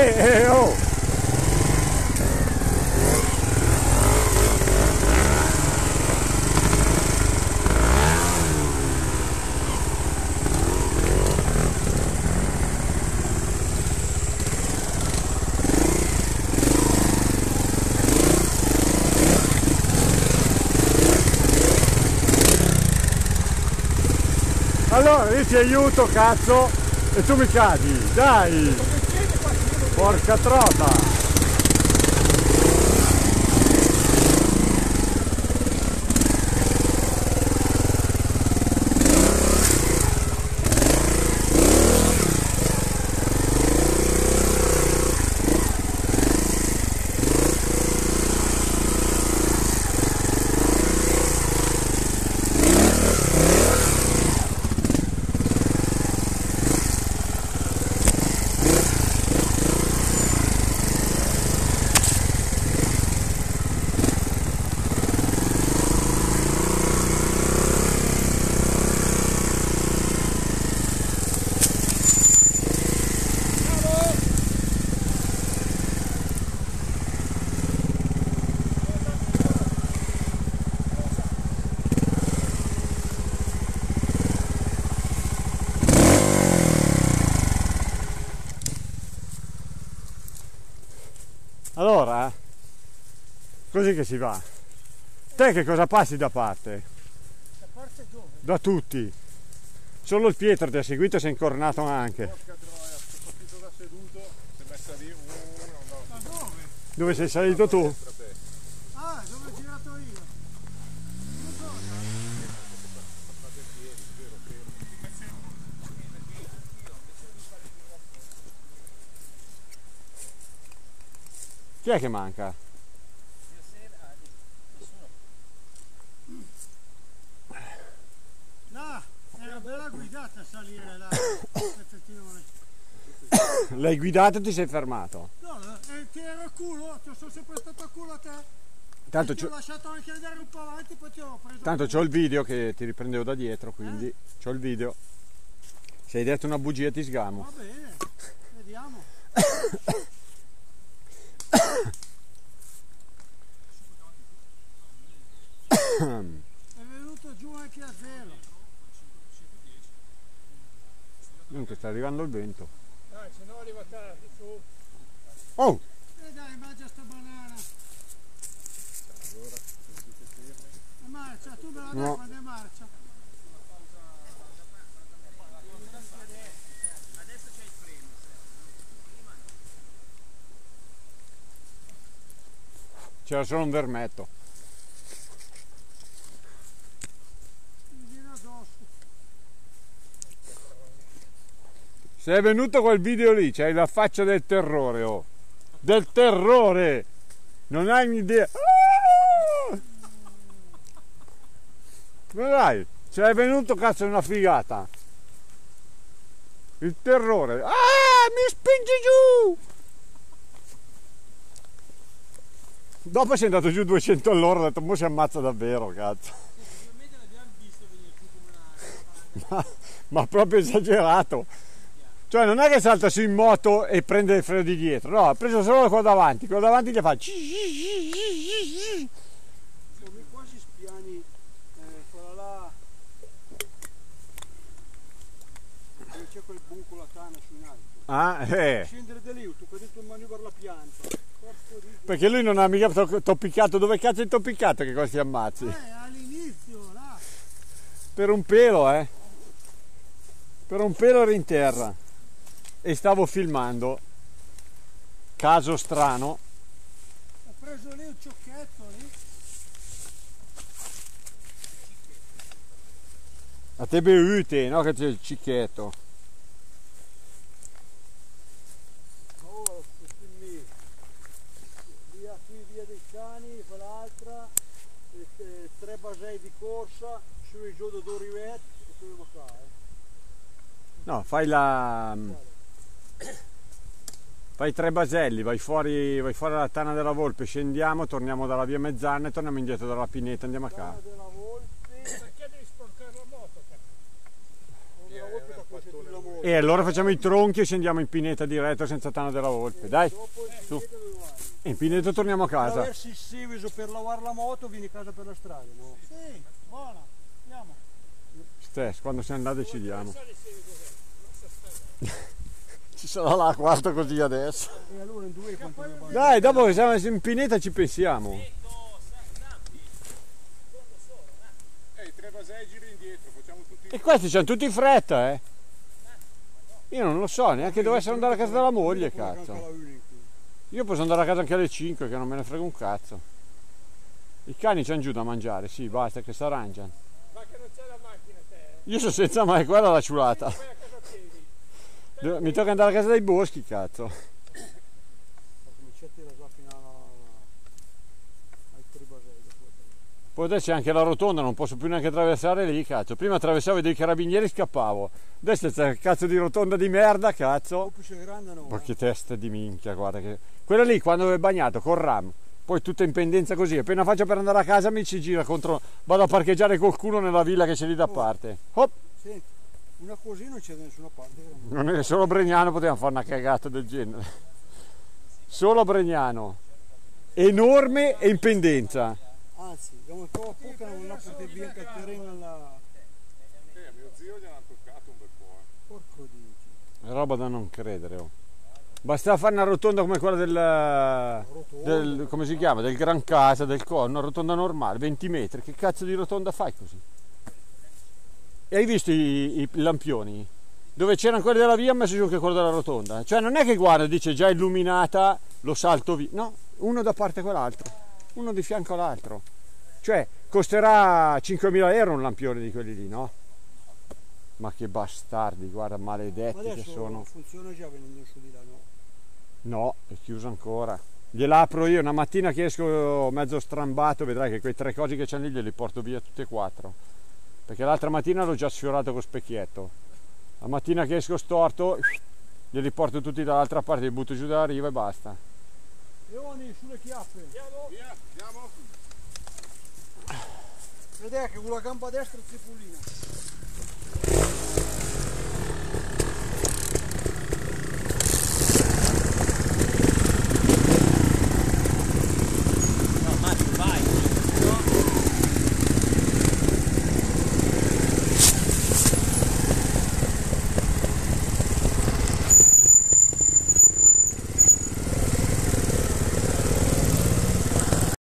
Eh, eh, oh! Allora io ti aiuto cazzo e tu mi cadi, dai! Porca trota! Così che si va. Te che cosa passi da parte? Da parte dove? Da tutti. Solo il Pietro ti ha seguito e si è incornato anche. Dove? Sei salito tu? Ah, dove ho girato io? Chi è che manca? Bella guidata a salire là. Effettivamente. L'hai guidato e ti sei fermato. No, eh, ti ero a culo, ti sono sempre stato a culo a te. Tanto ti ho lasciato anche andare un po' avanti, poi ti ho preso. tanto c'ho il video che ti riprendevo da dietro, quindi c'ho il video. Se hai detto una bugia ti sgamo. Va bene, vediamo. È venuto giù anche a zero. Dunque sta arrivando il vento. Dai, se no arriva tardi, su. Oh! E dai, mangia sta banana. Allora. E marcia, tu me la dai No. quando è marcia. C'era solo un vermetto. Se è venuto quel video lì, c'hai la faccia del terrore, oh! Del terrore! Non hai un'idea. Ah! Ma dai, se è venuto cazzo è una figata. Il terrore. Ah, mi spingi giù! Dopo sei andato giù 200 all'ora, ho detto, mo si ammazza davvero, cazzo. Ma, ma proprio esagerato. Cioè non è che salta su in moto e prende il freno di dietro, no, ha preso solo quello davanti, quello davanti gli fa. Come quasi spiani eh, quella là dove c'è quel buco la tana su in alto. Ah, eh. Scendere da lì, tu hai detto il manubrio la pianta. Perché lui non ha mica to- toppicato, dove cazzo è toppicato che questi ammazzi? Eh, all'inizio, là. Per un pelo, eh. Per un pelo ero in terra. E stavo filmando. Caso strano. Ho preso lì un ciocchetto lì. A te beute, no? Che c'è il cicchetto. Oh, quindi via qui via dei cani, quell'altra, tre basei di corsa, su e giù da Dorivet e torniamo qua. Eh. No, fai la. Fai tre baselli, vai fuori, vai fuori dalla tana della volpe, scendiamo, torniamo dalla via Mezzana e torniamo indietro dalla pineta, andiamo a casa. della Volpe, Perché devi sporcare la moto? cazzo? eh, la volpe è ti un acconsenti pattone la lui. moto. E allora facciamo i tronchi e scendiamo in pineta diretto senza Tana della Volpe. Dai, Dopo il su. vai? in pineta torniamo a casa. Attraversi il Seveso per lavare la moto, vieni a casa per la strada. No? Sì, buona, andiamo. Stes, quando siamo là decidiamo. Ci sarà la quarta così adesso. E allora in due quanto? Dai, dopo che siamo in pineta ci pensiamo. Ehi, tre vasei giri indietro, facciamo tutti E questi c'hanno tutti in fretta, eh. Io non lo so, neanche dovessero andare a casa della moglie, cazzo. Io posso andare a casa anche alle 5 che non me ne frega un cazzo. I cani c'hanno giù da mangiare, sì, basta che si arrangiano. Ma che non c'è la macchina te? Io sono senza mai, quella la ciulata. Vai a casa a piedi. Devo- Mi tocca andare a casa dai boschi, cazzo. Poi adesso c'è anche la rotonda, non posso più neanche attraversare lì, cazzo. Prima attraversavo dei carabinieri e scappavo. Adesso c'è il cazzo di rotonda di merda, cazzo. No? Ma che testa di minchia, guarda che. Quella lì quando è bagnato col ram, poi tutta in pendenza così, appena faccio per andare a casa mi ci gira contro. Vado a parcheggiare col culo nella villa che c'è lì da parte. Hop! Senti, una così non c'è da nessuna parte. Non è solo a Bregnano potevamo fare una cagata del genere. Solo a Bregnano. Enorme e in pendenza. Anzi, abbiamo ancora poca non la portare via il terreno alla... Eh, a mio zio gli hanno toccato un bel po'. eh. Porco dici. È roba da non credere. Oh. Bastava fare una rotonda come quella del, Rotonda. del- come si chiama? Del Gran Casa, del Co, una rotonda normale, 20 metri. Che cazzo di rotonda fai così? E hai visto i, i lampioni? Dove c'erano quelli della via, ha messo giù anche quello della rotonda. Cioè non è che guarda, dice già illuminata, lo salto via. No, uno da parte quell'altro, uno di fianco all'altro. Cioè costerà 5.000 euro un lampione di quelli lì, no? Ma che bastardi, guarda, Ma maledetti che adesso sono. funziona già venendo su di là, no? No, è chiuso ancora. Gliel'apro io una mattina che esco mezzo strambato, vedrai che quei tre cosi che c'hanno lì glieli porto via tutti e quattro. Perché l'altra mattina l'ho già sfiorato con specchietto. La mattina che esco storto, glieli porto tutti dall'altra parte, li butto giù dalla riva e basta. Leoni, sulle chiappe. Via, andiamo. Vedete che con la gamba destra è tripolina.